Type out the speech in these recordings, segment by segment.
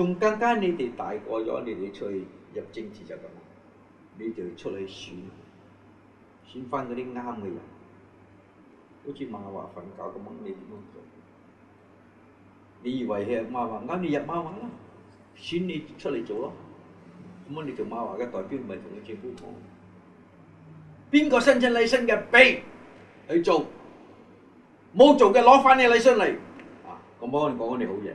仲更加你哋大個咗，你哋出去入政治就咁，你就出去選，選翻嗰啲啱嘅人，好似馬華瞓覺咁樣，你點樣做？你以為係馬華啱，你入馬華啦，選你出嚟做咯，咁樣你做馬華嘅代表，咪同你政府講，邊個申請禮信嘅俾去做，冇做嘅攞翻你禮信嚟，啊，咁我講你好嘢。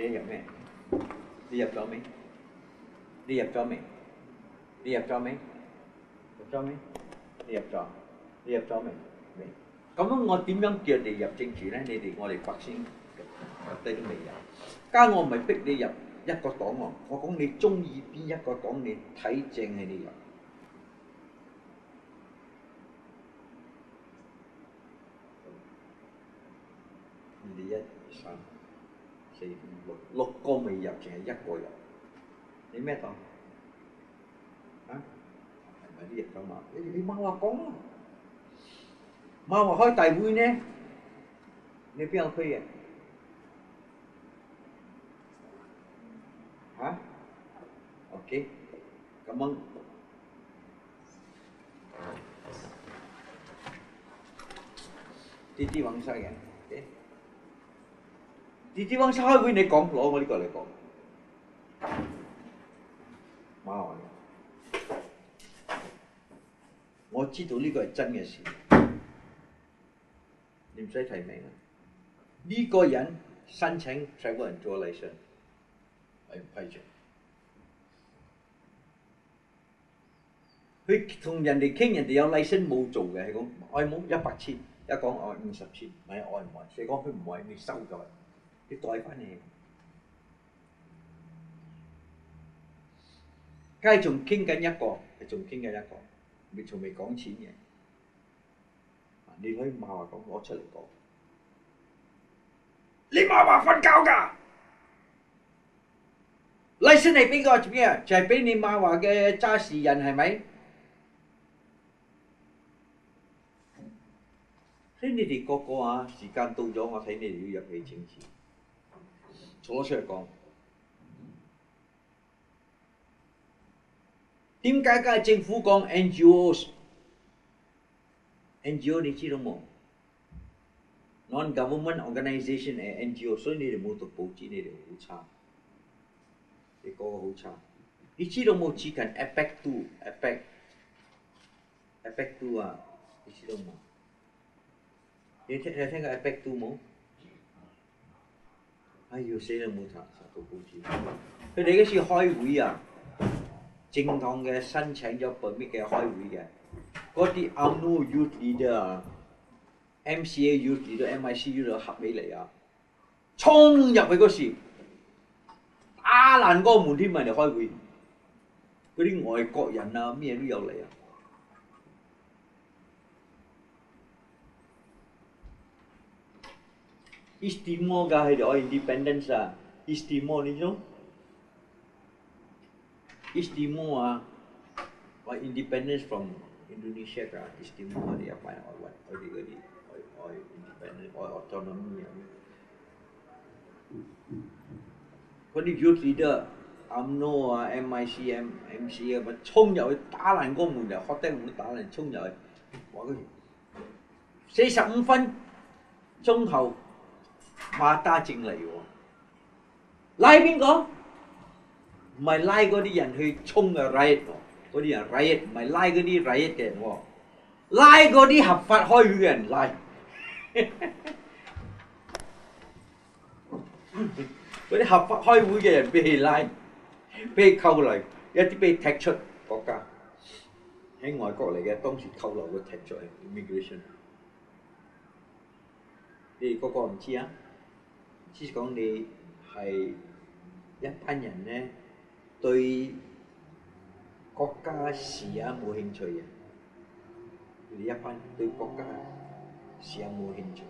你入咩？你入咗未？你入咗未？你入咗未？入咗未？你入咗？你入咗未？未？咁我點樣叫你入政治咧？你哋我哋百姓入低都未有。加我唔係逼你入一個黨喎，我講你中意邊一個黨，你睇正係你入。你哋一、二、三。四五六六個未入，淨係一個入。你咩黨？啊？係咪啲入咗嘛？你你馬華講啊！馬華開大會呢？你邊個區嘅？嚇？OK，咁樣。啲啲往西嘅。啲啲往西開會，你講攞我呢個嚟講，馬華我知道呢個係真嘅事，你唔使提名啊！呢個人申請請個人做禮信，係唔批准。佢同人哋傾，人哋有禮信冇做嘅，係講愛冇一百千，一講愛五十千，咪愛唔愛？所以講佢唔愛，你收咗。佢袋翻嚟。梗系仲倾紧一个仲倾紧一个你仲未讲钱嘅。你可以马话讲攞出嚟讲你马话瞓觉噶黎先系边个做咩啊？就系俾你马话嘅揸事人系咪？所以你哋个个啊时间到咗我睇你哋要入去请辞政治。攞出嚟講，點解家政府講 NGO？NGO 你知道冇？Non-government organisation 係 NGO，所以你哋冇讀報紙，你哋好差，你個個好差。你知道冇？最近 APEC Two，APEC，APEC Two 啊，你知道冇？你聽你聽過 APEC Two 冇？哎呀死啦！冇查查到報紙。佢哋嗰次開會啊，正當嘅申請咗保密嘅開會嘅，嗰啲 UMNO youth leader 啊、MCA youth leader、MIC youth leader 合起嚟啊，衝入去嗰時打爛嗰個門添，人哋開會，嗰啲外國人啊咩都有嚟啊！East Timor 㗎，佢哋愛 independence 啊！East Timor 你知冇？East Timor 啊，愛 independence from Indonesia 㗎，East Timor 佢哋有買愛運，佢哋嗰啲愛愛 independence 愛 autonomy 啊！嗰啲 youth leader、UMNO 啊、MIC、MC 啊，咪衝入去打爛個門又學得唔打爛，衝入去，話佢四十五分鐘後。馬達正嚟喎，拉邊個？唔係拉嗰啲人去衝嘅 riot 喎，嗰啲人 riot 唔係拉嗰啲 riot 嘅人喎，拉嗰啲合法開會嘅人拉，嗰啲合法開會嘅人俾佢拉，俾佢扣嚟，一啲俾踢出國家，喺外國嚟嘅當時扣留佢踢出去 immigration，你個個唔知啊？只講你係一班人咧對國家事啊冇興趣嘅，你一班對國家事啊冇興趣。